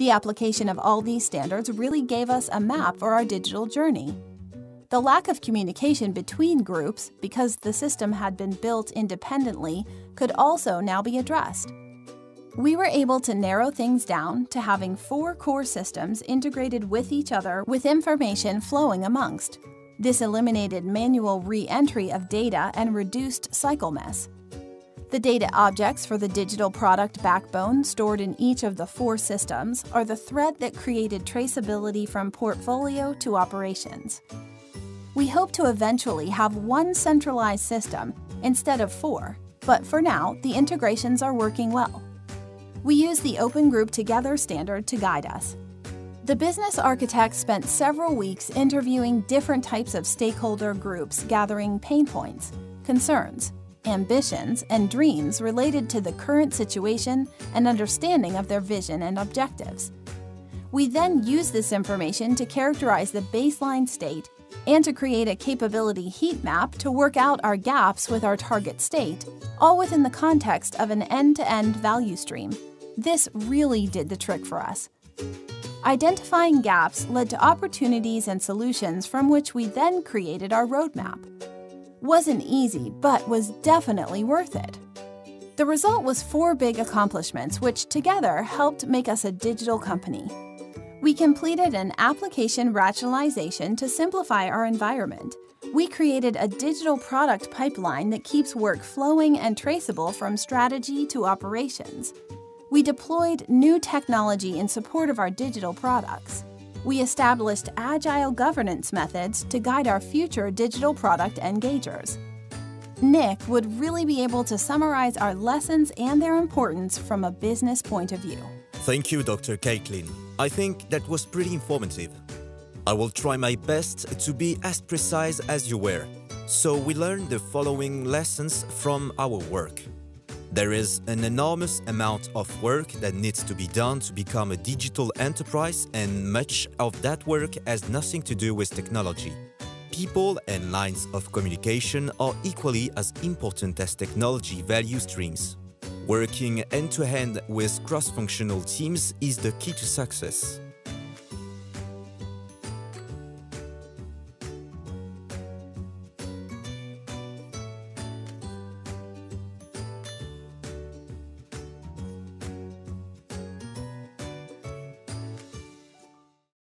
The application of all these standards really gave us a map for our digital journey. The lack of communication between groups, because the system had been built independently, could also now be addressed. We were able to narrow things down to having four core systems integrated with each other with information flowing amongst. This eliminated manual re-entry of data and reduced cycle mess. The data objects for the digital product backbone stored in each of the four systems are the thread that created traceability from portfolio to operations. We hope to eventually have one centralized system instead of four, but for now, the integrations are working well. We use the Open Group TOGAF standard to guide us. The business architect spent several weeks interviewing different types of stakeholder groups, gathering pain points, concerns, ambitions, and dreams related to the current situation and understanding of their vision and objectives. We then use this information to characterize the baseline state and to create a capability heat map to work out our gaps with our target state, all within the context of an end-to-end value stream. This really did the trick for us. Identifying gaps led to opportunities and solutions from which we then created our roadmap. Wasn't easy, but was definitely worth it. The result was four big accomplishments, which together helped make us a digital company. We completed an application rationalization to simplify our environment. We created a digital product pipeline that keeps work flowing and traceable from strategy to operations. We deployed new technology in support of our digital products. We established agile governance methods to guide our future digital product engagers. Nick would really be able to summarize our lessons and their importance from a business point of view. Thank you, Dr. Kathleen. I think that was pretty informative. I will try my best to be as precise as you were. So we learned the following lessons from our work. There is an enormous amount of work that needs to be done to become a digital enterprise and much of that work has nothing to do with technology. People and lines of communication are equally as important as technology value streams. Working end-to-end with cross-functional teams is the key to success.